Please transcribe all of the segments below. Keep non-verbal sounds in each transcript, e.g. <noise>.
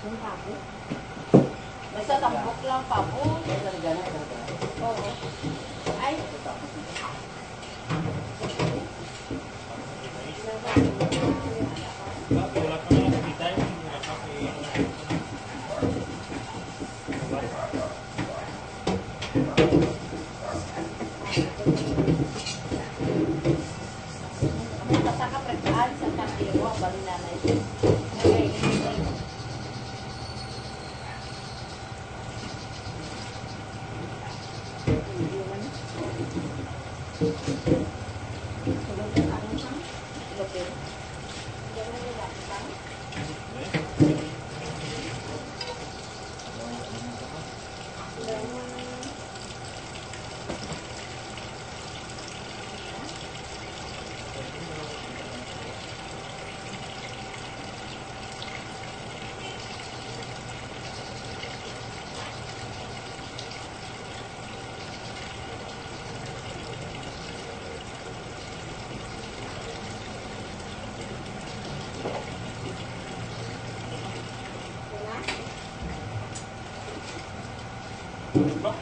yung pabo. Basta tambok lang pabo. Oo. Ay, Wala pa na nakikita yung wala pa kay basta ka prekaan sa kantiro ang bali nanay. Okay, Ba?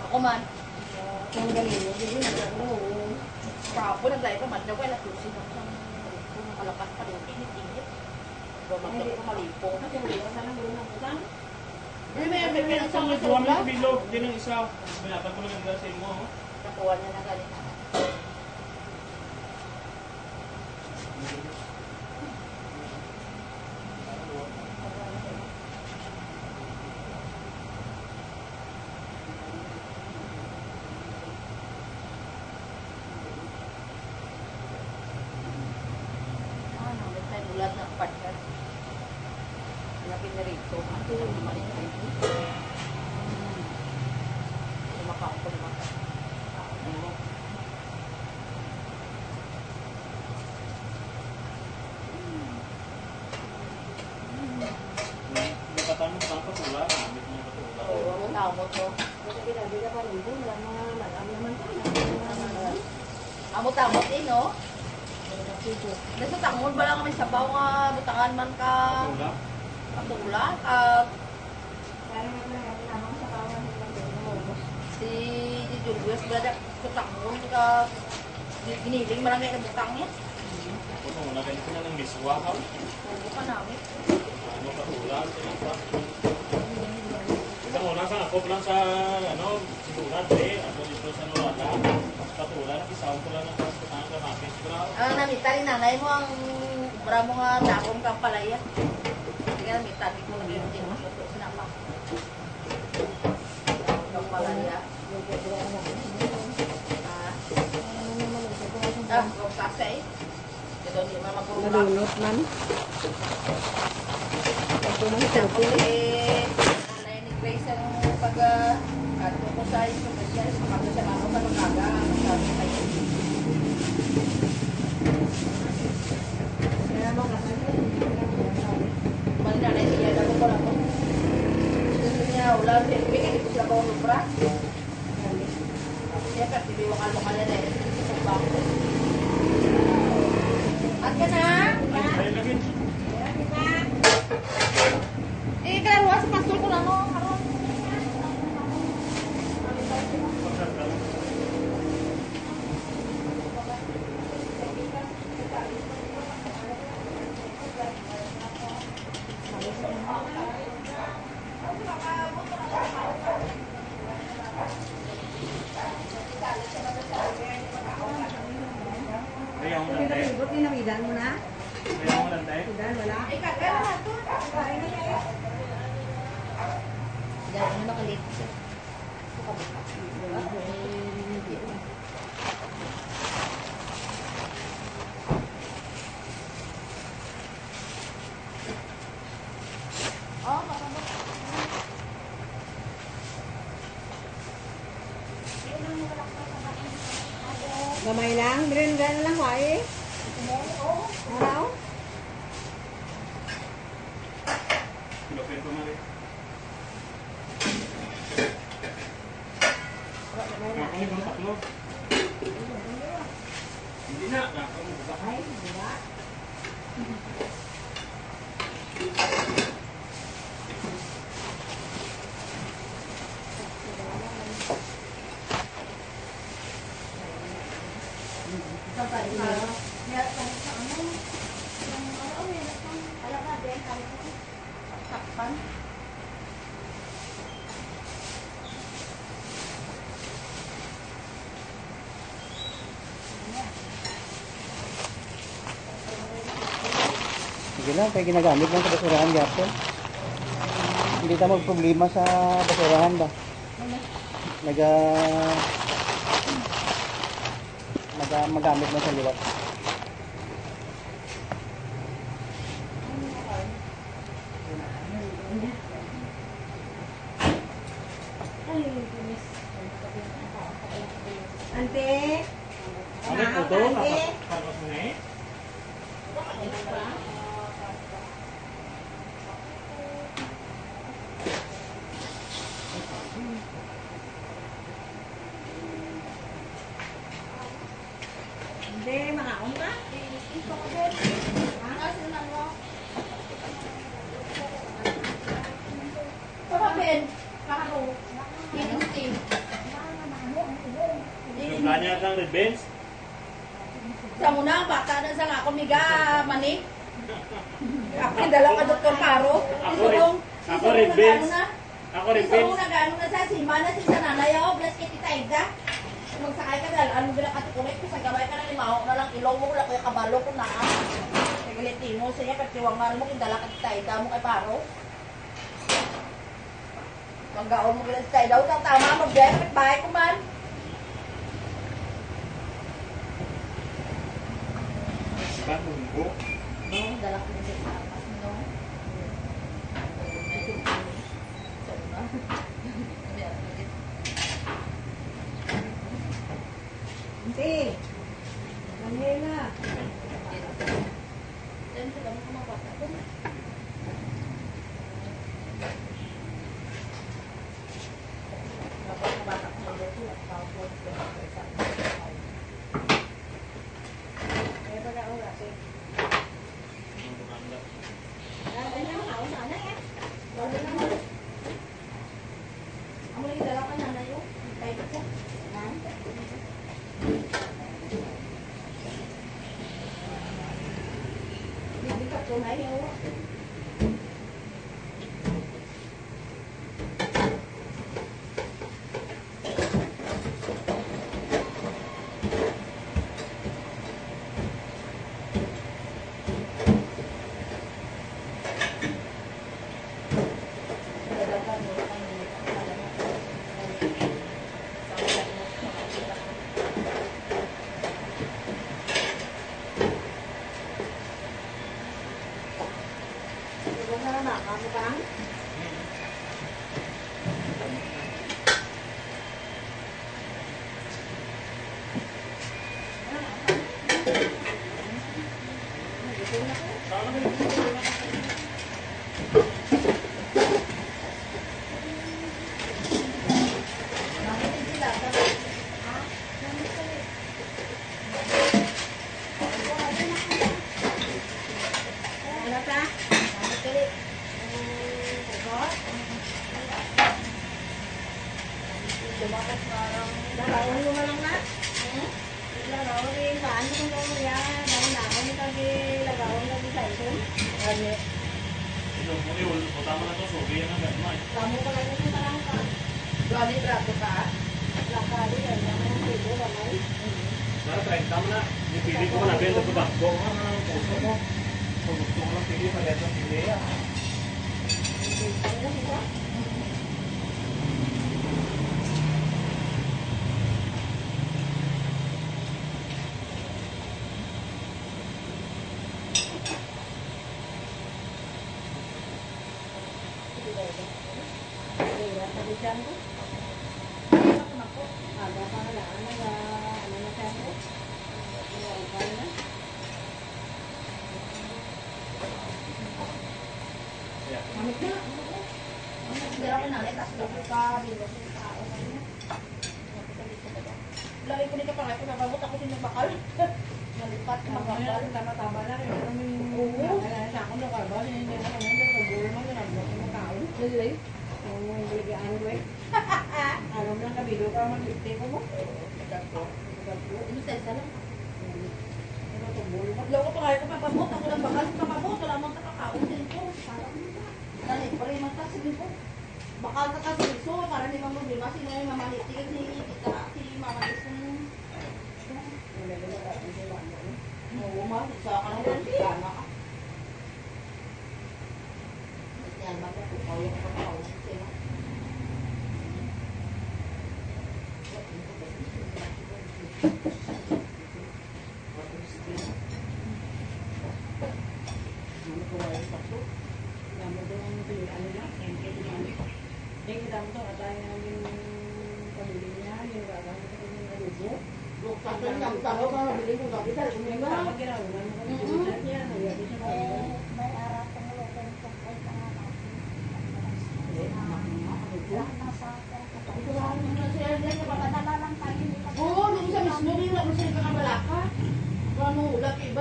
Ako man. Kung galing mo, hindi na ako. Kapo, naglay pa man. Nawala ko siya. Kung makalakas pa rin, init-init. Bumakit ko malipo. Hindi, may may may Ang isang nagawa mo din ang isa. Binata ko lang ang sa mo. oh. Nakuha niya na ganito. Ano, may tayo ulat ng partner. Hanapin na rito. Ang tulong naman ito. Lumakaw ko lumakaw. Nakatano sa patula, gamit mo yung patula. Oo, ang tamo to. Amot-amot eh, no? Nasa tangon ba lang kami sabaw nga butangan man ka Patula? katula kag si si Julius ba da sa tangon ka giniling marami ka butang niya. Kung wala ganito na ng miswa ha. Oo ka namin. Ano patula? Isang una sa ako lang sa ano, sigurad eh. Ako dito sa Norada. Patula, nakisaw ko lang ng kaskutan ng gamapin. Siguro Ang namita rin nanay mo ang bramo nga dakong kang palaya. Hindi ka namita, di ko naging din mo. Sinapa. Kang palaya. Ah. Ah, kung kasay. Ito hindi man magulong. Nalunot man. Ito man Tapos eh, nanay ni Grace ang pag ato ko sa isopesya, sumato sa ano ka magaga, sabi kayo. Kaya mo kasi, bali nanay siya, dako ko lang ko. Gusto niya, wala, siyempre, kasi ko sila ko lubra. Siya kasi biwang ano ka na eh, मेरे गए ना हुआ lang, kaya ginagamit lang sa basurahan gapon. Hindi tayo magproblema sa basurahan ba? Naga... Ah, Naga ah, magamit lang sa liwat. man mo kung dalakad tayo, damo kay paro. Manggaon mo gila tayo daw, tang tama, magdaya kapit bahay ko man. Saan mo mo? No, dalakad na siya no? Sa pilih cuma nak benda tu bang. Tolong pilih pada tu pilih.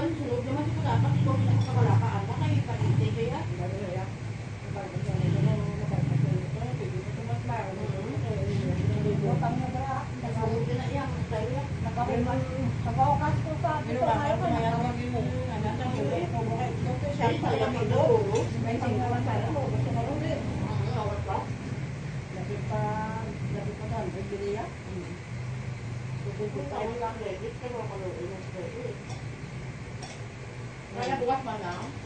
Gracias. I have what one now?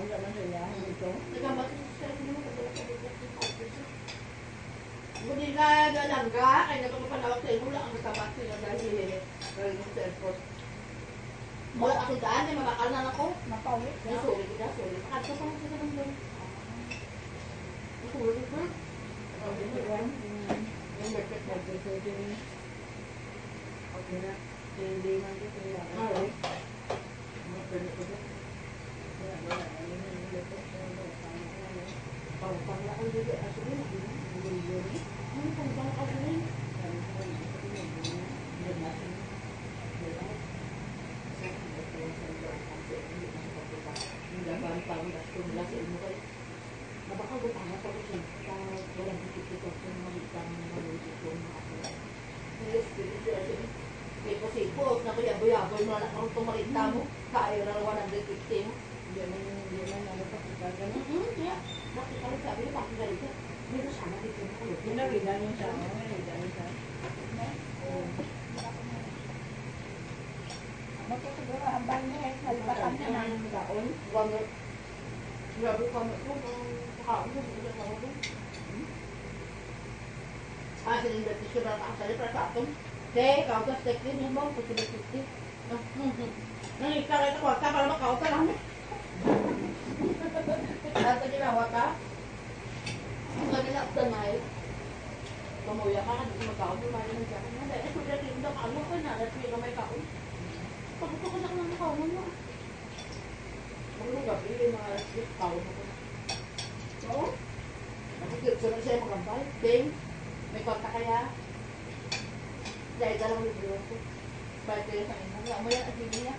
Wala lang kaya, hindi ko. Hindi ka nalangga, ay nagpapalawak sa'yo, wala kang masabat sila dahil galing sa airport. Mula ako daan, ay mabakal na ako. Napaulit ka? Sorry ka, sorry. Pakad ka pa mo sa nang doon. Nakulog ka? Okay, diba? Yung breakfast na dito, Okay na. Hindi man dito. Alright. Mga pwede ko dito. Kalau panglakan juga asli, ini panglakan asli. anche in vertice da passare per fatto se causa stecchi di un buon po' di tutti non mi pare che qualcosa parla causa non dato di la waka ang nila sa nai pamuya ka hindi mo kao kung mali nandiyan ka na eh kung dati hindi ka mo kung nalat mo may kao pabuto ko lang ng kao mo Paglugabi, eh, mga alas 8, kao mo ko na. Oo? Nakikip ko na siya mga kampay. Thanks. May konta kaya? Dahil dalawang libro ko. Bayad ko yun sa inyo. Wala mo yan, hindi niya.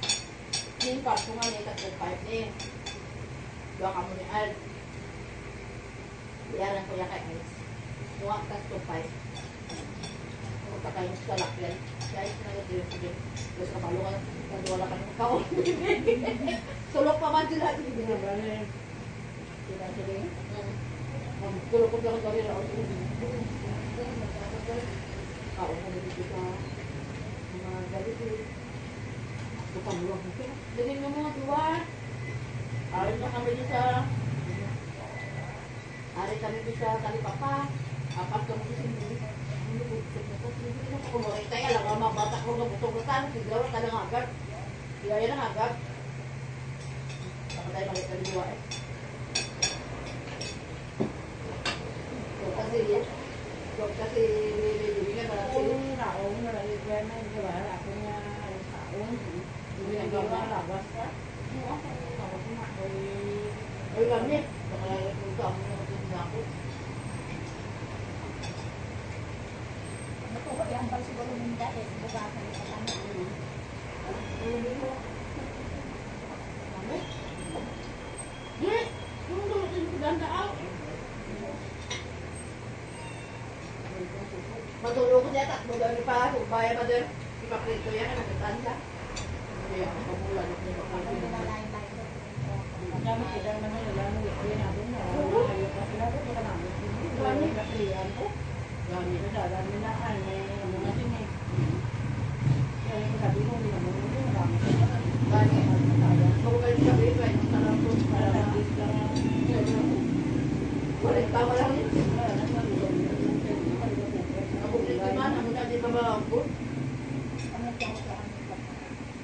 Yung card ko nga niya, tatlo five niya. Dua ka mo ni Al. Bayaran ko yan kay Ice. Mga tatlo five. Punta kayo sa lakyan. Kaya Ice na nag-dress ko din. Kapalo ka, nagwala ka ng kaon. <laughs> Sulok pa man sila. Hindi na ba rin? Sila sila yun? Ko lang kami na ako. Kaon ko dito sa mga galit ko. Bukang luwag mo. Dali mo mga duwa. Arin na kami dito sa... Arin kami dito sa Talipapa. Apat kami dito sa Hindi. Hindi ko Hindi ko kumulit tayo. Alam nga mga bata ko na butong ka tan. Sigaw ka lang agad. Kaya yan ang agad. Saka tayo makita ni duwa eh. So, kasi so, kasi bibigyan na natin. Kung raong nalagyan na, di ba? Ako niya, ang taon. Hindi na gawa, labas ka. Ay, kami. Baka yung ka mo na din ako. Ito ko yung bal siguro ng dati. Bugatan sa kanya. Kami? Di! Yung dumating ko ganda ako. Matulog ko niya, takbo daw ni pa. Bayan pa din. Ipaprito yan, nakatanda. Hindi ako pabulan. Hindi ako Parang pabulan. nilalain-lain ko. Kami kita naman nila nung ito natin na ayaw pa sila ko kita namin. Kami kakriyan ko. Kami na dadami na ay may ano na din eh. Kaya yung sabi ko, hindi naman yun, marami ka na. Bani. Mabuhay sa gabi, kaya yung sarap ko. Para nag-dis ka na. Walang tama lang yun. Para nag-dis Ako din naman, ako na di ba ba ako? Ano yung sa kanila?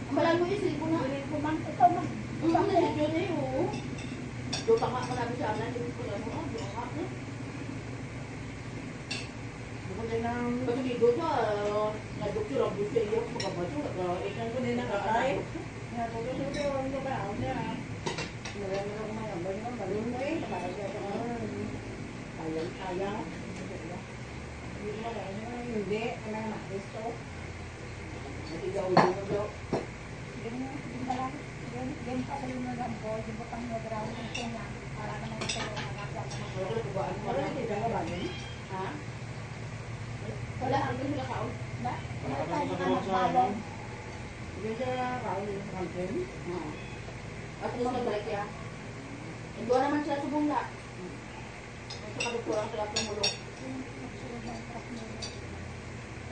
Malay mo isip ko na. Hindi ko man. Ito man. Ang mga na yun eh, oo. Doon pa nga marami sa anan, hindi ko lang mo, doon nga. eh. Ako din ang Kasi dito sa, na-doktor ang busa iyo, pagkabaso, Ikan ko din ang kakay. Natututo ko ang trabaho niya. Marami lang may abay ng balon mo eh. Para siya sa mga sayang sayang. Hindi mo lang hindi. Ano na gusto? Natigaw din mo daw. Ganyan. Hindi ba lang. Ganyan pa sa lima ng boy. Hindi ba pang nag-round ng kanya. Para naman ito yung nakakwa ko. Wala ko tubaan mo Wala na. hindi ka ba din? Ha? Wala, ang gusto na kaon. Ba? Ano tayo mga nagbalong? Hindi siya kao yung campaign. Oo. At kung nagbalik niya, hindi naman siya subungla. Sa kadoktor ang kaya tumulo. Nagsulog ng truck niya.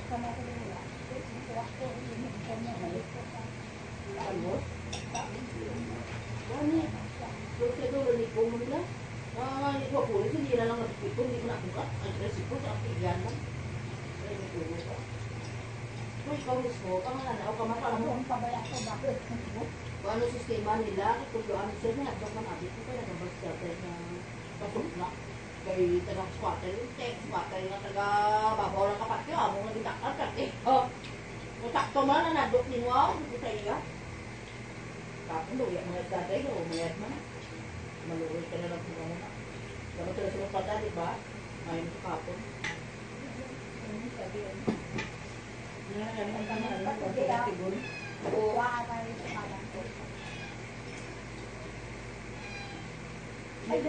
Ito na ko nila. Ito truck ko. Ito niya. Ito pa. Ano? Gani. Doon siya doon, lipo mo nila. Ah, hindi ko pulis, hindi na lang natipito, hindi ko nakukat. Ang resipo sa apigan lang. Kaya may tulog ka. Kung ikaw mismo, pangananaw ka Ano makamamo. ang pabaya ko? Bakit? Kung ano sistema nila, kung ano siya na, ito man abit ko tayo na pasok na. Kay taga squatter yung tek, squatter nga taga babaw ng kapatyo, amo nga ditakal ka eh. Oh, sakto man na nadok ni Wow, hindi sa iya. Tapos luya mga itatay, no, mayat man. Maluwi ka na lang kung ano na. Dapat sila sila pata, di ba? Ngayon sa kapon. Yan ang ganun ka na. Ano ko sa kalang ko. Ay,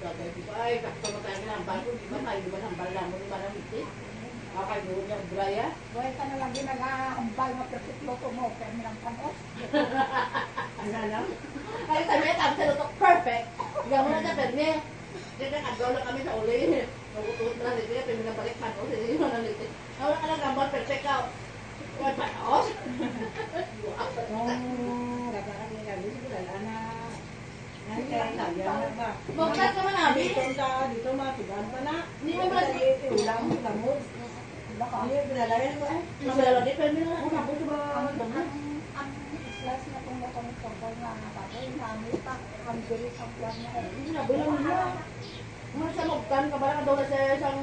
tatay, di ba? Ay, kakto mo tayo ng hambal ko, di ba? Tayo di ba hambal lang mo, di ba nang iti? Kakay mo niya, braya. Buhay ka na lang ginagahambal mo perfect luto mo. Pero nilang panos. Ano lang? Kaya sabi niya, tabi sa luto, perfect. Ikaw mo na sa perme. Kaya nakagaw lang kami sa uli. Nagutuot na lang dito, kaya pinabalik pa no, hindi mo na dito. Wala ka lang hambal, perfect ka. Kaya panos. Nung nakaraan nila, dito wala na. Ngayon kaya sayang na ba? Buklat ka man, Abi. Dito ka, dito matigan pa na. Hindi mo ba- Ulang, lamod. Baka. Ano yung pinalayan mo eh? Masala di, perme na lang. Ano ba ba? Ang ang ang slice na kung nato ng tungkol nga nga bagay, namin pa, ang bilis ang plan niya. Hindi na, bilang niya. Mga sa kabala ka daw na sa isang...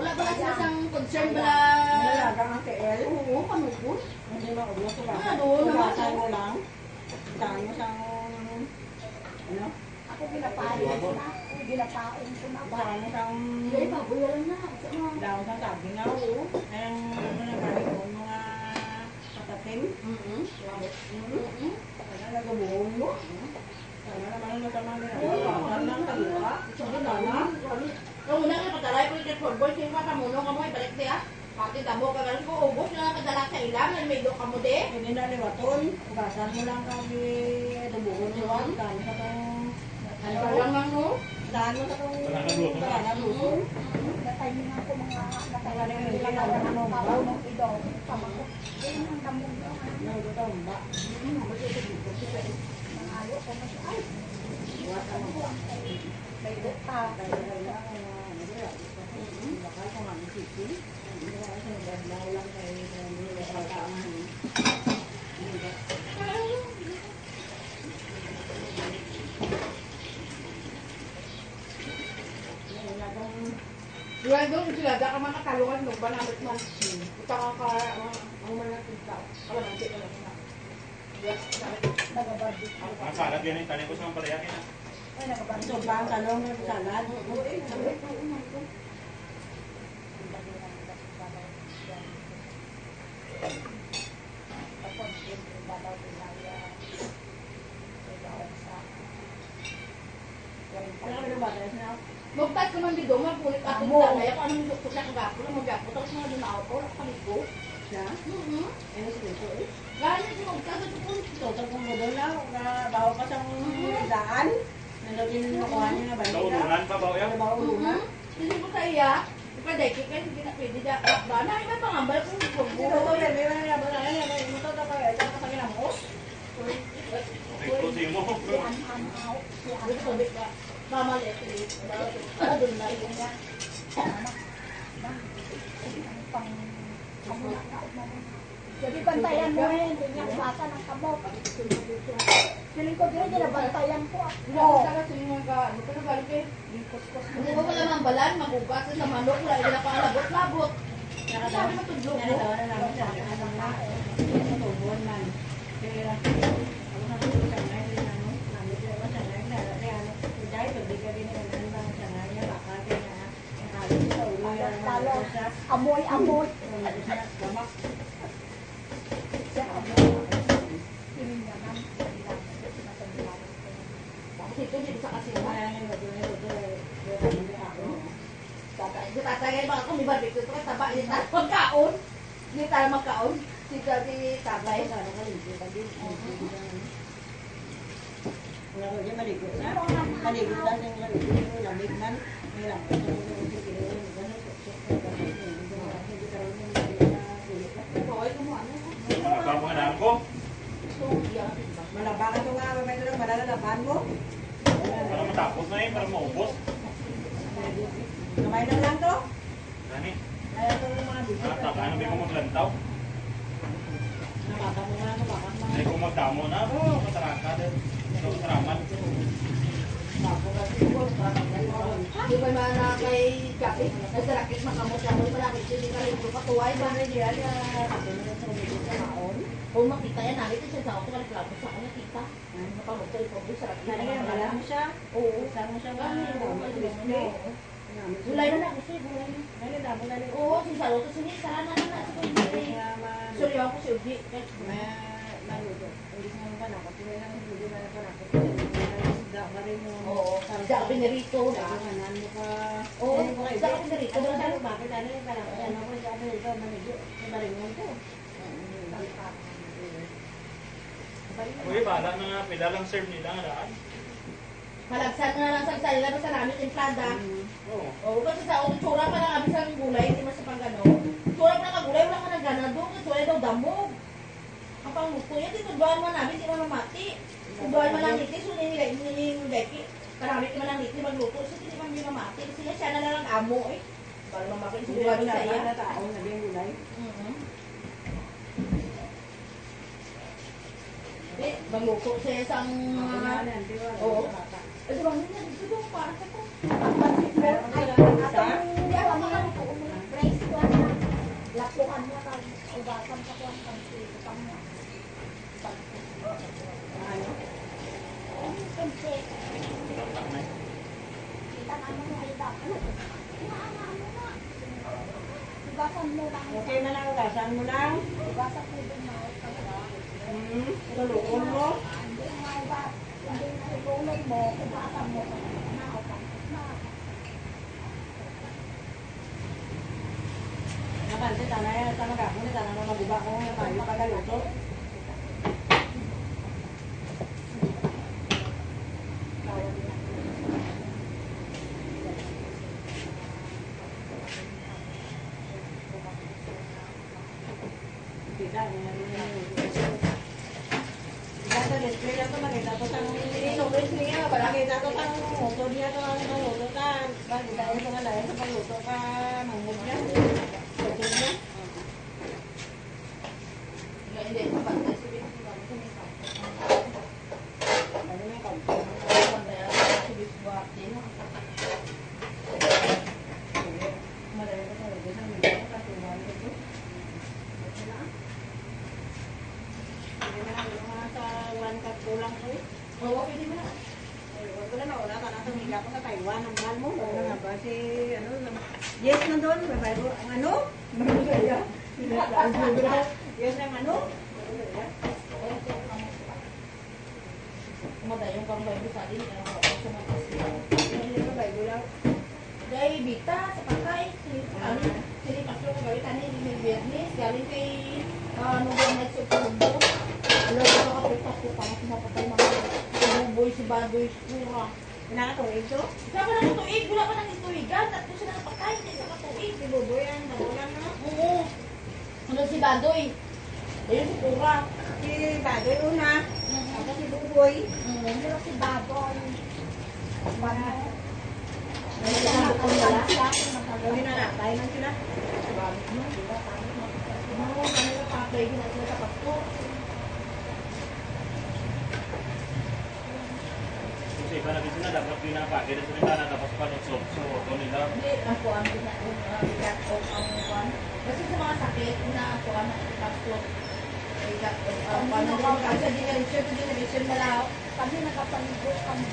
Wala ba na sila isang concern bala... Nalagang ang TL. Oo, panukon. Hindi mo ubos ko ba? Ah, doon naman. Ugasan mo lang. Mo siyang... Ano? Ako pinapayos na. Uy, ginataon ko na ba? Parang isang... Hindi, baboy na. Sa mga... Daw sa sabi nga, oo. Ang ano na gari ko, mga patatim. Mm-mm. Mm-mm. Ano na gabuhon mo? Ano lang na? Ang una nga patalay ko yung for boy, sino ka kamuno ka mo, ibalik ah. Pati tabo ka ganun ko, ubos na nga kadala sa ilang, may do ka mo di. Hindi na liwaton. Ugasan mo lang kami dubuhon mo. Daan sa tong... Ano ka lang lang no? Daan mo sa tong... Wala na luto na. Wala na luto. Ko nila na na siya. Mo. may buta. Yung doon sila, da ka mga kalungan, nung banamit man. Ito ka ka, ang mga kita. Alam, ang lang na. Yes, Nagabadi. Ang salad yan yung tanin ko sa mga palayakin na. Ay, nagabadi. So, bang talong ng salad? Ano ka ba ba? Magtag ko man dito, magpulit ako Amo. sa kaya kung anong gusto na kagapo na magapo, tapos mga dumaw ko, nakaligo. Siya? Mhm. Ano si Luto eh? Ganyan si magtag sa tukon. So, tapos mo doon lang, na bawa pa sa daan. Nalagyan na nakuha niya na balita. Naurunan pa ba yan? Ano ba uuna? Mhm. Hindi ko sa iya. Ipadaiki ka, hindi na pwede da. Ba na, iba pangambal kung Hindi pagbuo. ko yan, may mga nabala na yan. May muto na kaya, ito na kami ng os. Nagpusin mo. Si Anhan out. Si Hindi ko Anhan. sabi ka. Mama, let's see. Ano doon na Jadi bantayan mo rin, niya basa ng kamot. Feeling ko din, bantayan ko. Ano na kay? Hindi ko pala mambalan, magugas sa manok, wala hindi na pangalabot-labot. Sabi mo tudlog mo. Nakatawa na namin sa ano na, sa tubon man. Kaya, ako sa tubon sa ngayon, rin ano, namin sila ba sa ngayon, na ano, dahil pagbigay din ng ano ba sa ngayon, baka kaya na, ang halos sa ulo, yan, Talo, ano siya, amoy, amoy. ano siya, gamak. Siya, amoy. Feeling naman, Tapos ito dito sa kasino. Kaya nga, ito, ito, ito, ito, ito, ako. Tatay, ito tatay, baka kung may barbecue, ito taba, hindi tayo magkaon. Hindi tayo magkaon. Si si tatay. Kasi mo hindi ko na. Ito. Ito, ito nga, may ito lang, malalaban mo. Para matapos na eh, para maubos. Kamay na lang to. Gani. Kaya ito yung mga bisip. Ah, taka na may kumaglantaw. Nakata mo nga, nabakan mo. Ay kumagdamo na. Oh, mataraka. So, saraman. Bago ka siguro, parang gano'n. Di ba man na kay Gabi? Nagsarakit makamot lang. Malapit siya, di ka rin patuway ba? Parang diyan, ah, sa sa maon. Kung makita yan, narito siya sa ako, kaliklapos sa kanya, kita. Napamot sa ikaw, sa rakit. Ano yan, wala mo siya? Oo. Saan mo siya Ano ma-display? Gulay na na kasi, gulay na. Ano, damo na rin. Oo, si ni Sara na na na. Nga ma- Sorry ako si Uji. Ma- maluto. Hindi nga ba na, kasi may lang hindi na pa na, isda ka rin yung- Oo, sa na. Kailangan mo ka. Oo, sa Ano na. ba? Bakit ano yung parang, ano ko sa pinirito, manigo, sa maringon ko. Uy, bala na nga. Pila lang serve nila nga daan. Malagsan na lang sa salila sa namin templada. Oo. Oo, kasi sa ulo, tsura pa lang kami sa gulay, hindi man sa pagano. Tsura pa lang ang gulay, wala ka nang gana doon, tsura daw damog. Ang pangluto yan, tinudbuhan man namin, di man mamati. Tinudbuhan man lang niti, so nila, yung Becky, marami ka man lang niti magluto, so hindi man din mamati. Kasi nga siya na lang ang amo eh. Para Hindi siguro ko sa na iya. na tao na din gulay. Mhm. Eh, magluto siya sa ang... Oo. Eh, di ba, hindi na dito para sa ko. Lapuan niya kag ugasan sa kuwan kag silitan niya. Ano? Kasi, Tatak na eh. Hugasan ano mo ay dapat. Inaanaan mo na. Hugasan mo lang. Okay na lang, ugasan mo lang. Hugasan mo din na. Hmm, tulungan mo. Hindi nga ba, hindi nga itulog mo, hugasan mo. Na, tapos na. Napansin, tanay, tanay ka mo, tanay mo maguba ko, tayo pagaluto. Kita, Kita display lang to, makita to sang inulit niya, para kita to sang motor niya to ang luto ka. Kita ito nga lang sa pagluto ka, mangod niya. Pwede niya. Hindi, pantay si Bibi. Ano na ikaw? Pantay ako si Bibi buhat din. Madali ko talaga sa mga katuwan ko to. Hindi na lang mga sa one cup kulang ko eh. Oo, pwede mo na. Ay, wag ko na nauna ka na tumila ko sa Taiwan. Ang mahal mo. Ano nga ba si, ano, yes na doon. May Bible. Ang ano? Yes ang ano? Kumadayong kang Bible sa atin. Kaya ako sa mga kasi. Hindi ko Bible lang. Dahil bita sa pagkay. Ano? Sini pasok ko galit ani ni Biyernes. Galing kay ano ba next sa Pundo. Alam ko nakapitas ko pa. Kumapatay mga Buboy si Baboy Skura. Nakatuwid ko. Wala pa nang tuig. Wala pa nang ituigan. Tatlo sila na pagkay. Hindi sa katuig. Si Buboy ang nagulang na. Oo. Ano si Badoy? Ayun si Kura. Si Badoy una. Ako si Buboy. Pero si Baboy, Para May sinabukon wala. gawin na natay man sila. Bakit mo? Di ba? Paano mo? Ano? Ano yung paplay? Ginagawa sa pasto. Kasi iba na kasi na dapat pinapakit at sila na tapos panutsog. So, ito nila. Hindi, ang kuwan. Bigat o ang kuwan. Kasi sa mga sakit na kuwan na pasto. Bigat o ang kuwan. Kasi sa generation to generation na lang. kami nakapaligo kami.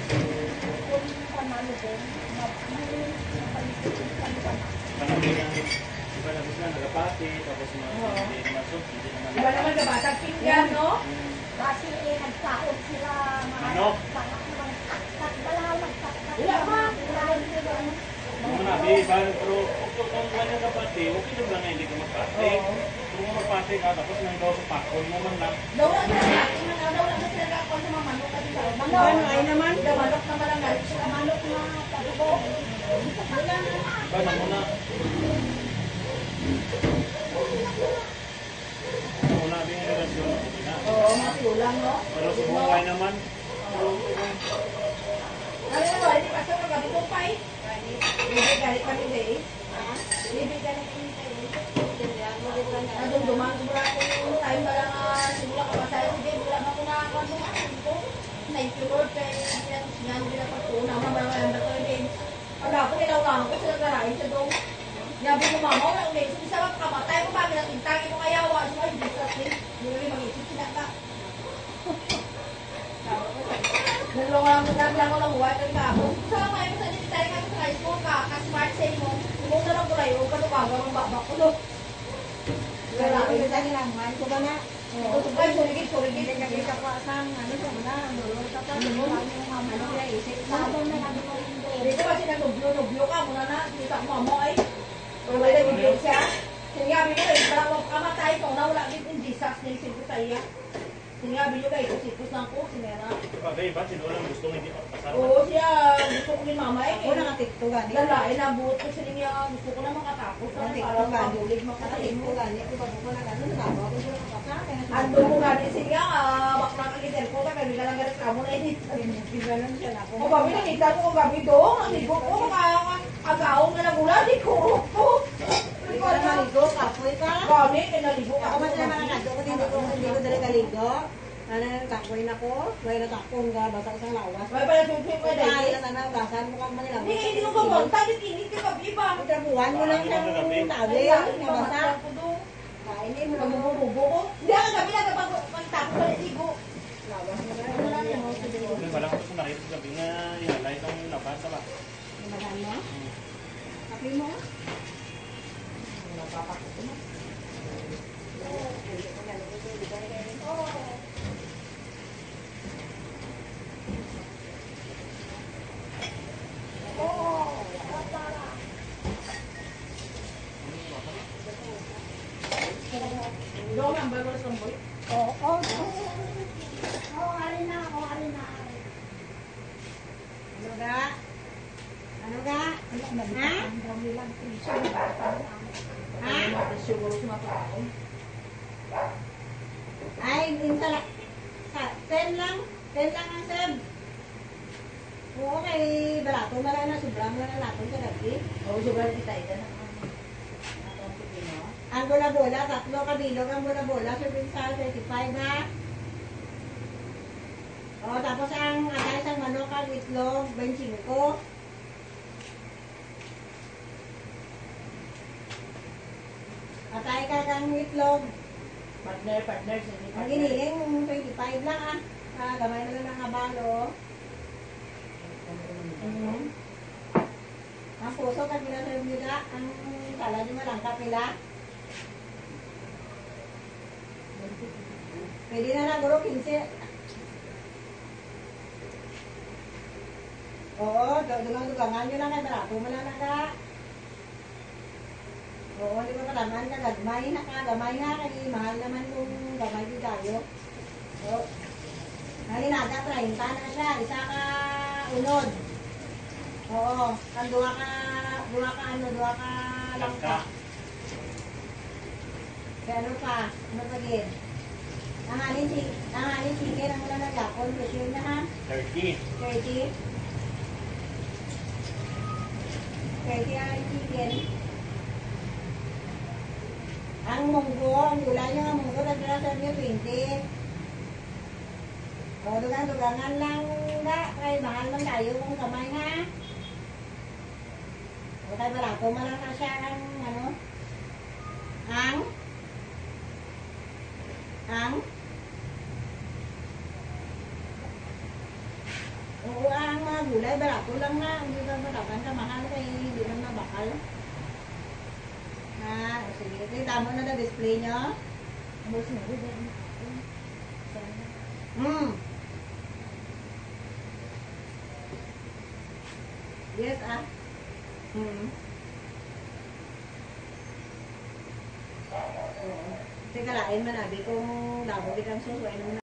Kung panalo din, napaligo kami kami. Parang ganyan. Iba na kasi na nagapati. Tapos mga hindi naman so, hindi naman. Iba naman sa batang pinggan, no? Hmm. Kasi eh, nagkaot sila mga Ano? bangak ng takbalaw, nabi, iba, pero kung kung ganyan kapati, okay lang lang na hindi ka magpati. Kung magpati ka, tapos nang daw sa pakon mo man lang. Daw lang sila daw lang sila nagkakuan sa mga manok kasi sa Ano, ay naman. Sa manok na manok na tago. Iba na muna. Kung nabi yung relasyon, na. Oo, mga tulang, no? Pero sa buhay naman, Ano na ba? Hindi pa siya magabi ko pa. Hindi galit pa rin eh. Hindi galit pa rin eh. Nadumduman ko mula kung time ba lang ah, simula ka pa tayo. Sige, wala na ko nakakakuha mo. Ano ko? Thank you Lord. Kaya hindi na siya hindi na pagtuna. Mga mga mga mga din. Pag ako nilaw ko sila garahin sa dong. Yabi mo mama, wala ko ngayon. Sa mga kamatay mo pa, minatintangin mo kaya. Wala mo, hindi sa atin. Hindi mo rin mag-isip sila ka. Nulong lang mo lang lang lang huwag ka. Sa mga mo sa kami sa high school ka, ka smart say mo. Kung na lang ko ka ng baba ko do. Wala ko sa kailangan ko ba na? To guys, surigit, surigit. Hindi nakita ko asang ano sa mga ano sa pa yung mama no ya isip na Sabon na namin ko rin. Dito kasi ka muna na, kita mo mo ay. Kung may nag-nubyo siya. Sinabi ko eh, para wag kamatay ko na wala din in Jesus sa iya. Sinabi niyo guys, sipos lang ko, sinera. Pag iba, sino lang gusto hindi magpasama. Oo siya, gusto ko ni mama eh. Ako nakatikto gani. Lalaki na buot ko sila niya, gusto ko na makatapos. na Nakatikto Parang gani. mabulig makatapos. Nakatikto gani. Kung bago ko na gano'n, nagawa ko sila kapasa. Ando mo nga din siya, ah, bakla ka gitel ko, kaya bigla lang ganit kamo na edit. Bigalan siya na ako. O gabi na kita ko, gabi do, ang ligo ko, agaong na nagula, di ko ko. Hindi ko na maligo, ka. Gabi, kinaligo Ako man sila mga kadto ko, hindi ko hindi ko dali kaligo. Ano, kapoy na ko. May natakong ga, basa ko dahil. na sana, gasan mo kang manila. Hindi, hindi mo ka gabi ba? Ang trabuhan mo lang siyang tawil, nga basa. Kainin mo lang mo. Ko. Hindi, ang gabi na kapag ko na. Lawas mo lang. Ano Yung pala ko sa gabi nga ihalay itong nabasa ba? Madami Yung passar para a bola-bola, tatlo kabilog ang bola-bola. Serving sa 35 ha. O, tapos ang atay sa manok ang itlog, 25. Atay ka kang itlog. Partner, partner. Sige, Ang partner. iniling, 25 lang ah. Ah, gamay na lang ng abalo. Mhm. Ang puso kag ginaserve nila, ang salad mo lang kapila. Pwede na lang, guro, 15. Oo, dugang-dugangan nyo lang kay barato mo lang naga. Oo, di ba kalaman ka, gagmay na ka, gamay na, kay mahal naman kung gamay di tayo. Oo. Halinaga, 30 na siya, isa ka unod. Oo, kan duha ka, duha ka ano, duha ka langka. Kaya ano pa, ano pa din? Ang halin si, ang halin chicken, ang wala na gapon, presyo na ha, 30. 30. 30 ang halin chicken. Ang munggo, ang gulay nyo, ang munggo, nagdala sa inyo 20. O, dugang-dugangan lang nga, kay mahal man tayo kung kamay ha. O, kay barato man lang na siya ang, ano, ang, ang, Oo, ang mga gulay, barato lang na. Hindi ba barakan ka mahal kay hindi lang na bakal. Ha, o sige. Ito, tama na na display nyo. Tapos na, wala na. Hmm. Yes, ah. Hmm. Oo. Teka, lain man abi kung i didn't